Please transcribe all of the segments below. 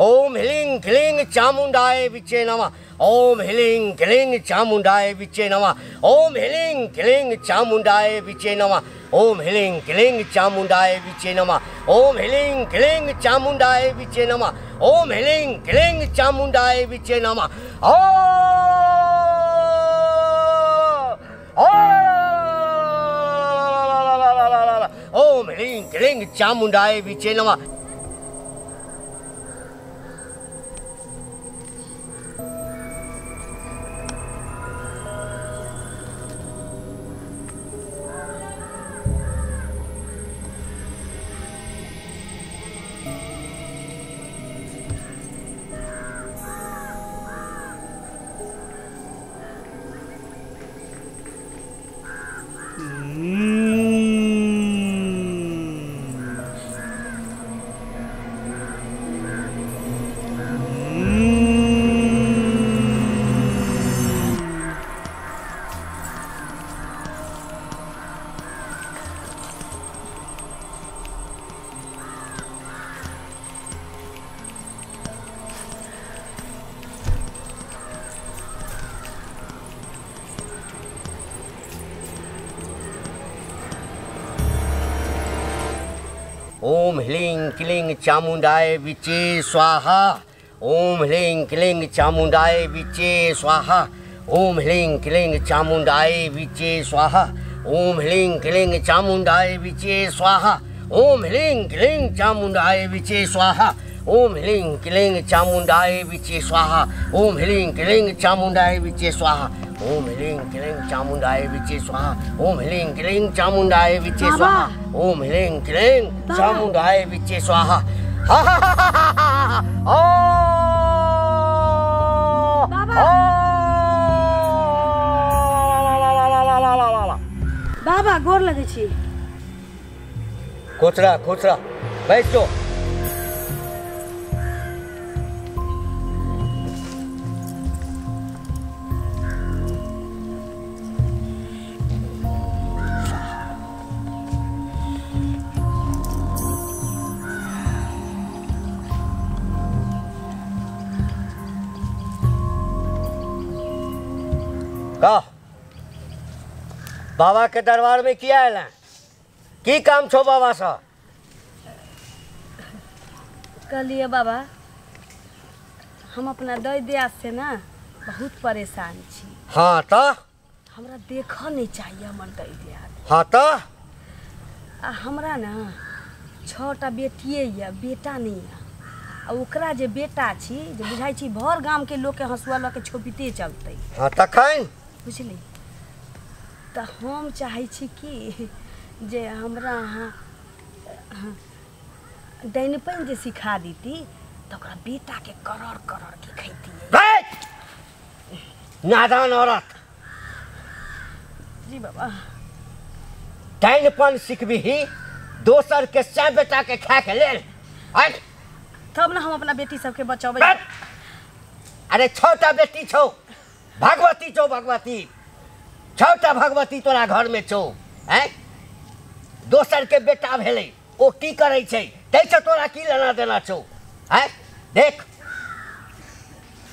ओम healing खिलिंग चामुंडाए विचे नवा ओम healing खिलिंग चामुंडाए विचे नवा ओम healing खिलिंग चामुंडाए विचे नवा ओम हिलिंग खिलिंग चामुंडाए विचे नमा। ओम हिलिंग खिलिंग चामुंडाए विचे नमा। ओम हिलिंग खिलिंग चामुंडाए विचे नमा। ओ! ओम ह्रीं क्लीं चामुण्डाय विचे नमः। क्लिंग चामुंडाए विचे स्वाहा। ओम ह्लिंग क्लिंग चामुंडाए विचे स्वाहा। ओम ह्लिंग क्लिंग चामुंडाए विचे स्वाहा। ओम ह्लिंग क्लिंग चामुंडाए विचे स्वाहा। ओम ह्लिंग क्लिंग चामुंडाए विचे स्वाहा। ओम ह्लिंग क्लिंग चामुंडाए विचे स्वाहा। ओम ह्लिंग क्लिंग चामुंडाए विचे स्वाहा। ओम ह्रीं क्लीं चामुंडाय विचे स्वाहा। ओम ह्रीं क्लीं चामुंडाय विचे स्वाहा। ओम ह्रीं क्लीं चामुंडाय विचे स्वाहा। बाबा। गोर लगे कोचरा कोचरा बैठो बाबा के दरबार में किया है की काम छो बाबा सा? कहलिए बाबा हम अपना दई दिया से ना बहुत परेशान छी। हाँ तो? हमरा देख नहीं चाहिए हमर दई दिया हाँ तो? आ हमरा ना छटा बेटिए यऽ बेटा नहीं यऽ। आ ओकरा जे बेटा छी जे बुझाइ छी भर गाम के लोग के हंसुआ लऽ के छोपिते चलतै। हाँ तखन? बुझली तऽ हम चाहै छी कि जे हमरा अहाँ दैनपन जे सिखा दीती तऽ ओकरा बेटाके करड़ करड़ के खैतियै नादान औरत। जी बाबा। सिखबिही दोसर के सै बेटा के खा के लेल तब ने हम अपना बेटी सबके बचबै अरे छोटा बेटी छौ भगवती छौ भगवती। छोटा भगवती तोरा घर में छौ हैं दोसर के बेटा भेलै ओ की करै छै तैसे तोरा की लेना देना छौ हैं देख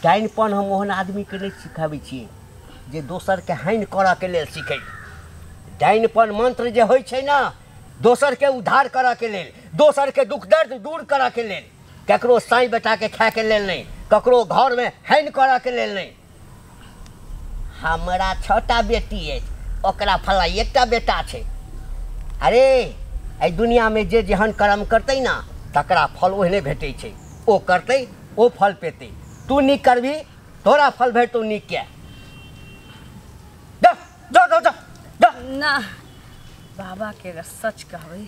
डाइनपन हम ओहन आदमीके नहि सिखाबै छियै जे दोसरके हानि करऽके लेल सीखै डाइनपन मंत्र जे होइ छै ने दोसरके उद्धार करऽके लेल दोसरके दुख दर्द दूर करऽके लेल ककरो साई बेटाके खायके लेल नहि ककरो घरमे हानि करऽके लेल नहि हमरा छोटा बेटी अछि ओकरा फला एकटा बेटा छै। अरे एहि दुनियामे जे जेहन कर्म करतै ने तकरा फल ओहने भेटै छै। ओ करतै ओ फल पेतै। तू नीक करबही तोरा फल भेटतौ नीक के जा जा जा जा जा। ना बाबाके अगर सच कहबै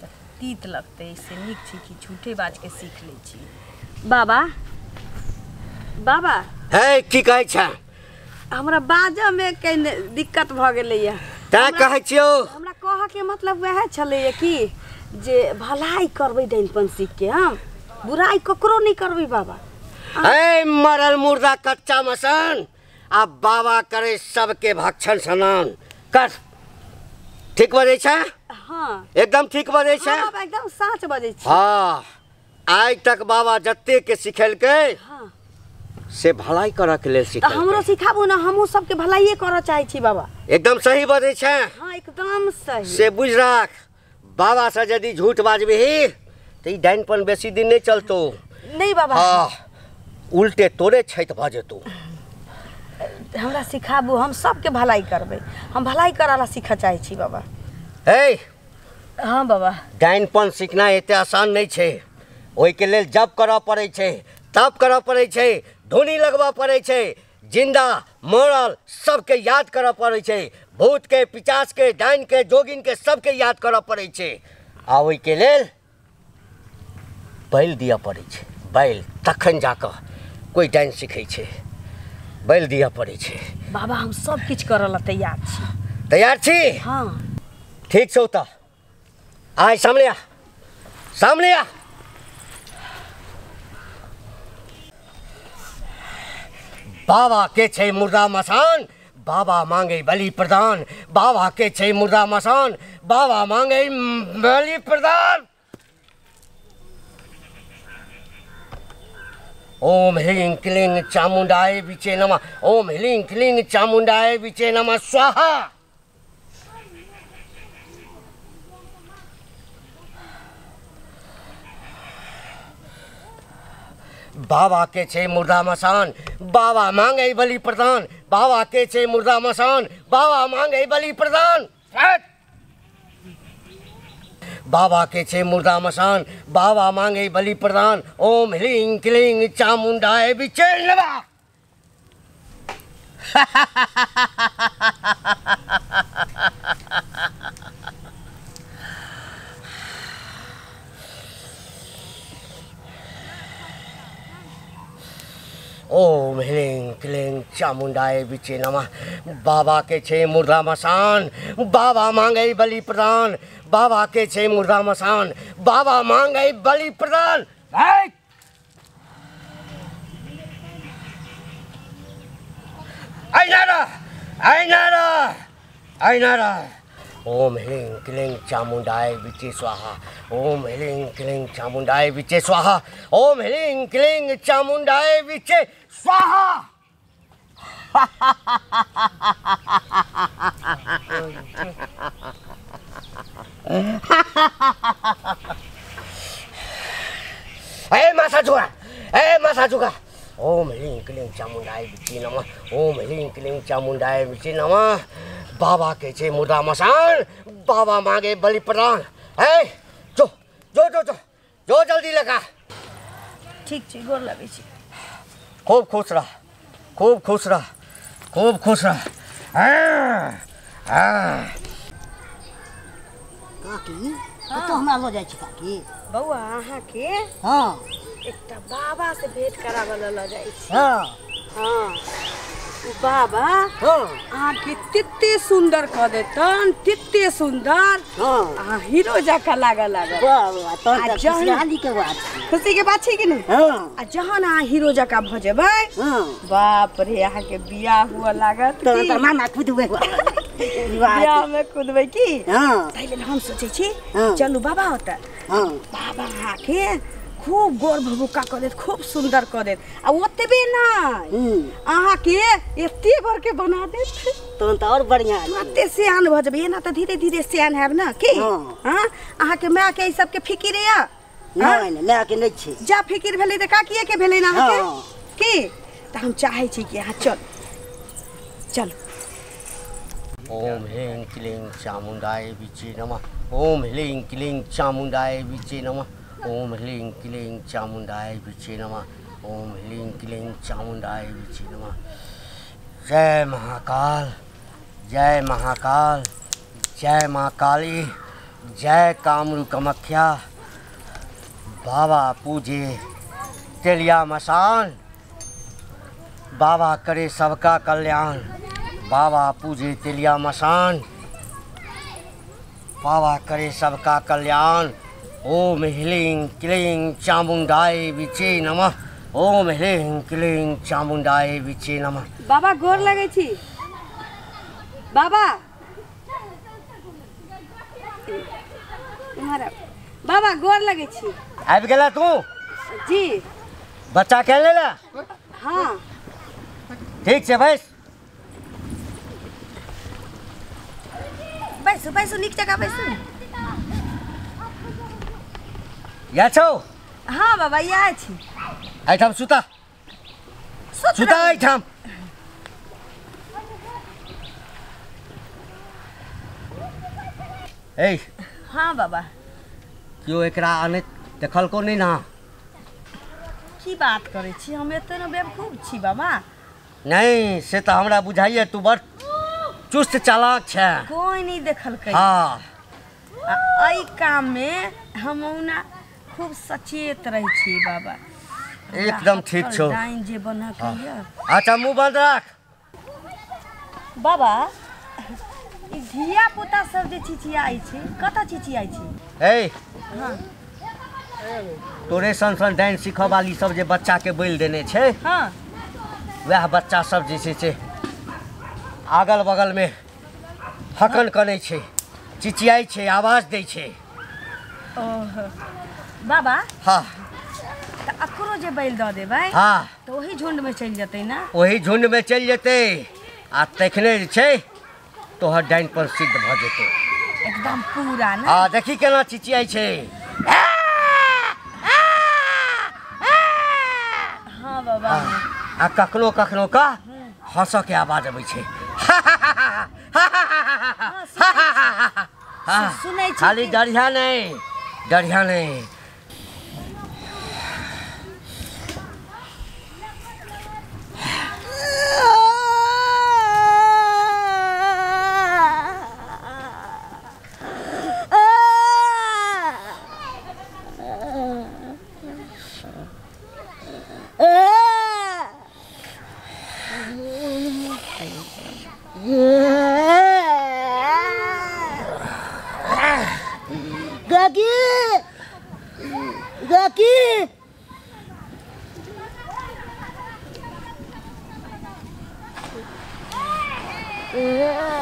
तऽ तीत लगतै से नीक छै कि झूठे बाज के सीख लै छी। बाबा बाबा। हे की कहै छै हमरा बाजऽमे कनि दिक्कत भऽ गेलैए तैं हमरा- कहै छियौ। हमरा कहऽके मतलब वएह छलैए कि जे भलाई करबै डैनपन सीख के हम बुराई ककरो नहीं करबै बाबा। ए मरल मुर्दा कच्चा मसन आ बाबा करे सबके भक्षण स्नान। कर। ठीक बजे छै? हाँ। एकदम ठीक बजे छै? हाँ, एकदम साँच बजै छी। हाँ। आइ तक बाबा जते के सिखेलकै हाँ। से भलाई करऽ के लेल तो हमरो सिखाबू ना हमहूँ सबके भलाइए करऽ चाहै छी बाबा। एकदम सही बजै छै। हाँ एकदम सही। से बुझ राख बाबा से यदि झूठ बाजबिही ई डाइनपन बेसी दिन नहि चलतौ। नहीं बाबा। हाँ उल्टे तोरे छैत भऽ जेतौ। हमरा सिखाबू हम सबके भलाई करबै। हम भलाई करऽ ला सीखऽ चाहै छी बाबा। हे हाँ बाबा। डाइनपन सीखना एते आसान नहि छै। ओहिके लेल जप करऽ पड़ै छै तप करऽ पड़ै छै। धुनी लगबऽ पड़ै छै। ज़िंदा मरल सबके याद करऽ पड़ै छै। भूतके पिचासके डाइनके जोगिनके सबके याद करऽ पड़ै छै। आ ओहिके लेल बैल दिअ पड़ै छै। बैल तखन जाकऽ कोइ डाइन सिखै छै। बैल दिअ पड़ै छै। बाबा हम सब किछु करऽ ला तैयार छी। तैयार छी? हाँ। ठीक छौ तऽ। आइ सामने आ। सामने आ। बाबा के छे मुर्दा मसान, बाबा मांगे बलि प्रदान। बाबा के छे मुर्दा मसान, बाबा मांगे बलि प्रदान। ओम ह्रीं क्लीं चामुंडाए विचे नमः, ओम ह्रीं क्लीं चामुंडाए विचे नमः, स्वाहा। बाबा के छै मुर्दा मसान बाबा मांगे बलि प्रदान बाबा के छै मुर्दा मसान बाबा मांगे बलि प्रदान। बाबा के छै मुर्दा मसान बाबा मांगे बलि प्रदान ओम ह्रीं क्लीं चामुंडाय विचे नमः ओम ह्रीं क्लीं चामुंडाय विचे नमः। बाबा के छै मुर्दा मसान बाबा मांगे बलि प्रदान। बाबा के छै मुर्दा मसान बाबा मांगे बलि प्रदान। ओम ह्रीं क्लीं चामुंडाय विचे स्वाहा। ओम ह्रीं क्लीं चामुंडाय विचे स्वाहा। ओम ह्रीं क्लीं चामुंडाय विचे स्वाहा! ए माछा जुगा ए माछा जुगा ओम ह्रीं क्लीं चामुंडाय विचे नमः। ओम ह्रीं क्लीं चामुंडाय विचे नमः। बाबा के छै मुर्दा मसान बाबा मांगे बलि प्रदान। है जो जो जो जो जो जल्दी लगा। ठीक छै गोर लगै छी। खूब खुश रह खूब खुश रह खूब खुश रह। हाँ, हाँ। काकी कतऽ हमरा लो जाय छी काकी। बौआ अहाँके? हाँ। एकटा बाबा से भेंट करा ल जाइ छी। हाँ। हाँ। बाबा। हँ। अहाँके तते सुन्दर कऽ देतन तते सुन्दर हँ। अहाँ हीरो जकाँ वाह वाह तहन आ तऽ जहन- खुशहाली के बात खुशी के बात छै कि नहीं? हँ। आ जहन अहाँ हीरो जकाँ भऽ जेबै हँ। बाप रे अहाँके बियाह हुआ लागत कि? तऽ मामा खुदबै बियाह में कूदबै की? हँ। ताहि लेल हम सोचै छी हँ। चलू बाबा होता हँ। बाबा अहाँके खूब गोर भभुक्का कऽ देत खूब सुन्दर कऽ देत आ ओतबे नहि। हूँ अहाँके एते भर के बना देत। तहन तऽ आओर बढ़िआँ तुरते सियान भऽ जेबै एना तऽ धीरे धीरे सियान हैब ने की? हँ। हाँ? अहाँके मायके ई सबके फिकिर यऽ हाँ? नहि नहि मायके नहि छै। जा फिकिर भेलै तऽ काकिए के भेलै ने अहाँके? हाँ। की? तऽ हम चाहै छी कि अहाँ चल। चलू। ओम ह्रीं क्लीं चामुंडाय विचे नमः। ओम ह्रीं क्लीं चामुंडाय विचे नमः। ओम ह्रीं क्लीं चामुंडाय विचे नमः। ओम ह्रीं क्लीं चामुंडाय विचे नमः। जय महाकाल जय महाकाल, जय माँ काली, जय कामरू कमख्या बाबा पूजे, तेलिया मसान। बाबा करे सबका कल्याण। बाबा पूजे, तेलिया मसान। बाबा करे सबका कल्याण। ओम ह्रीं क्लीं चामुंडाय विचे नमः। ओम ह्रीं क्लीं चामुंडाय विचे नमः। बाबा गोर लगै छी। बाबा। इम्हर आउ। बाबा गोर लगै छी। आबि गेला तू? जी। बच्चा के ले ला हाँ। ठीक छै बैस। बैसू बैसू नीक जगह बैसू। हाँ बाबा यहाँ छी एहिठाम सुता सुत सुता रहू। ए हाँ बाबा केओ एकरा आनैत देखलको नहि ना की बात करै छी हम एते ने बेवकूफ़ छी बाबा नहीं से तो हमरा बुझाइए तू बड़ चुस्त चालाक छै कोई नहीं देखलकै हाँ आ काम में हम ना खूब सचेत रहे छी बाबा। एकदम ठीक छौ। डाइन जे बना के यऽ। अच्छा मुँह बंद रख। बाबा धिया पुता सब जे चिचियाइ छै कतऽ चिचियाइ छै? ए हाँ। तोरे सन सन डाइन सीखऽ वाली सब जे बच्चा के बैल देने छै हाँ। वएह बच्चा सब जे छै से अगल बगल में हकन करै छै चिचियाइ छै आवाज़ दै छै। ओह। बाबा हाँ तऽ अकरो जे बैल दऽ देबै हाँ तऽ ओही झुंड में चलि जेतै ना ओही झुंड में चलि जेतै आ तखने जे छै तोहर डाइन पर सिद्ध भऽ जेतै एकदम पूरा ना आ देखी केना चिचियाइ छै हाँ बाबा आ कखनो कखनो का हंसऽ के आवाज़ अबै छै हाँ, सुनै छी खाली कि- डरिया नहीं डरिया नहीं Daqui! Daqui! Yeah.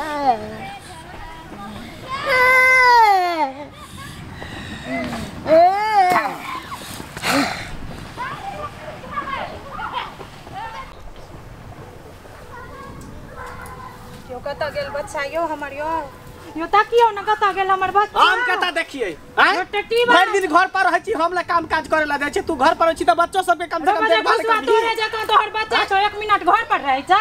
कतऽ गेल बच्चा यो हमर यो। यो ताकियौ ने कतऽ गेल हमर बच्चा। हम कतऽ देखिए आँय? भरि दिन घर पर रहै छी हम काम काज करे ला जाइ छी तू घर पर छी तऽ बच्चो सबके कम से कम जे देखभाल खुशबा करही तोरे जकाँ बच्चा छौ एक मिनट घर पर रहै छौ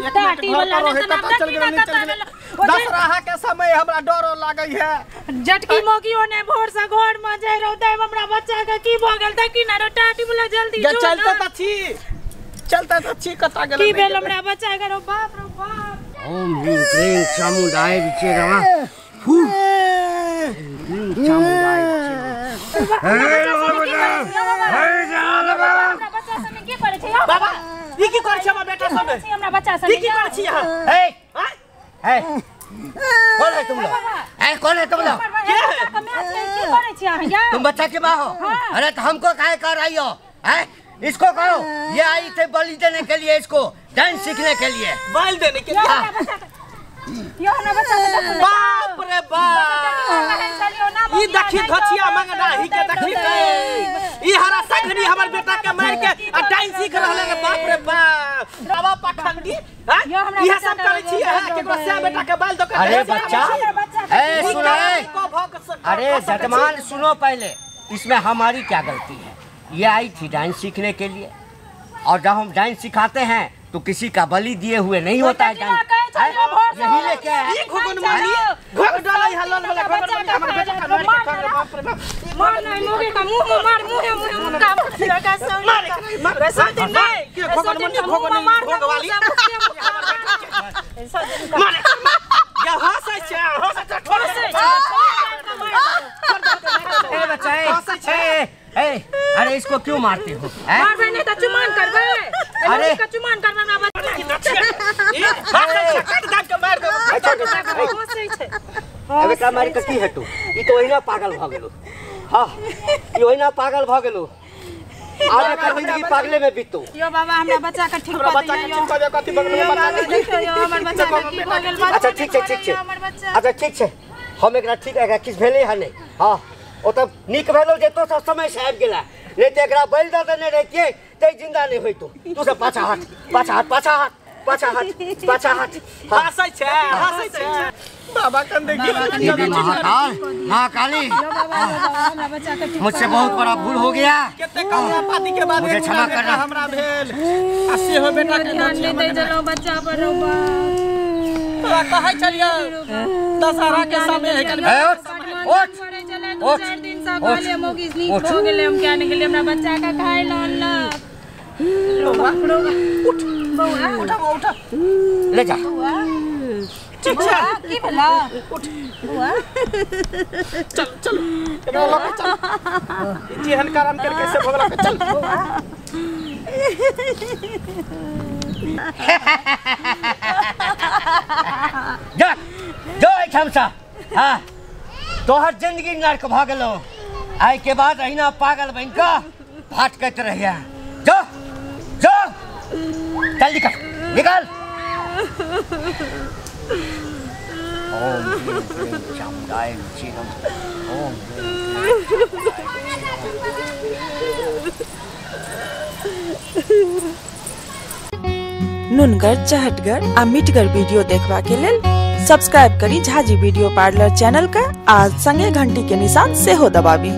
एक मिनट घर पर रहै तना चल गेल ना नहीं चल कतऽ गेल जे- दशहरा के समय हमरा डरो लागै है। जटकी मोगियो ने भोर से घर में जाइ रहौ तै हमरा बच्चा के की भऽ गेल? देखी ना टाटी वाला जल्दी जो चलते। तऽ छी चलते तऽ छी कतऽ गेल की भेल हमरा बच्चा के रो बाप रो बाप। ओम ह्रीं क्लीं चामुंडाय विचे रमा फू ह्रीं चामुंडाय विचे हमरा बच्चा संगे की करै छै बाबा ई की करै छै हमर बेटा सब छी हमरा बच्चा सब ई की करै छी यहाँ ए आँय? ए कौन है तुम लोग ए कौन है तुम लोग की या तुम बच्चा के माँ हो हाँ। अरे तो हमको काहे कर रही हो हैं इसको कहो ये आई थे बलि देने के लिए इसको डांस सीखने के लिए। बैल देने के लिए। यो ने। बाप रे बाप ई देखी धचिया मंगना ही के देखी हरा सखनी हमर बेटा के मार के आ डाइन सीख रहले बाप रे बाप। बाबा पखंडी हाँ? यो सब करे छी केकरो से बेटा के बाल दो के अरे बच्चा। ए सुनो। अरे छी। सुनो पहले। इसमें हमारी क्या गलती है? ये आई थी डांस सीखने के लिए और जब हम डांस सिखाते हैं तो किसी का बलि दिए हुए नहीं होता है डांस यही लेके आए बच्चा ए, अरे इसको क्यों मारते हो मार तो चुमान करबे अरे। अरे चुमान करना ना के मार हेतु ई तो? ओहिना पागल भ गेलो। हाँ ई ओहिना पागल भ गेलो। पागले में बीतो। यो बाबा हमरा बच्चा का ठीक कर बच्चा के दियो चिपका दे कथी बगल में बच्चा के यो हमर बच्चा का की भऽ गेल बच्चा अच्छा ठीक छै ठीक छै। अच्छा ठीक छै। हम एकरा ठीक एकरा किछु भेलै हँ नहि? हाँ। ओ तऽ नीक भेलो जे तो सब समय से आबि गेला। नहीं तो एकरा बैल दे देने रहतिए ते ज़िंदा नहीं होई तो तू सब पाछा हट पाछा हट पाछा हट पाछा हट पाछा हट। हाँ। हंसै छै हंसै छै। बाबा कन देखिए महाकाल महाकाली हमरा बच्चा के मुझसे बहुत बड़ा भूल हो गया। कते कमरा पाती के बाद मुझे क्षमा करना। हमरा भेल। आ सेहो बेटा के ध्यान नहीं दे चलो बच्चा पर रोबा तोरा कहै छलियै दशहरा के समय है कल ए, उठ उठ चले उठ, दिन से उठ, कहलिए मोगी नीक गेले हम क्या नहीं गेले हमरा बच्चा का खाए ला अल्लाह उठा उठा ले जा। ठीक की भला? चल चल एकरा लऽ के चल जेहन काम करके से भगला चल। जा जो एठाम सा हाँ। तोहर ज़िंदगी नरक भ गेलो। आइ के बाद अहिना पागल बन का भटकत रहिया। जो जो। चल निकल निकल। ओम चामुण्डाय विचे ओम नुनगर, चहटगर आ मिटगर वीडियो देखबा के लेल सब्सक्राइब करी झाजी वीडियो पार्लर चैनल का। आज संगे घंटी के निशान से हो दबाबी